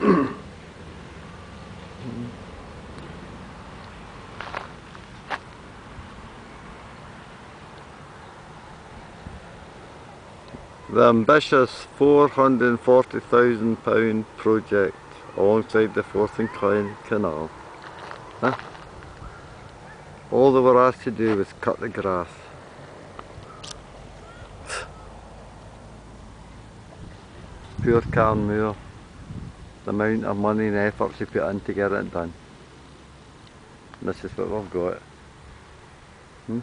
The ambitious £440,000 project alongside the Forth and Clyde Canal. Huh? All they were asked to do was cut the grass. Poor Karen Moore. the amount of money and effort she put in to get it done. And this is what we've got. Hmm?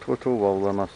Total wilderness.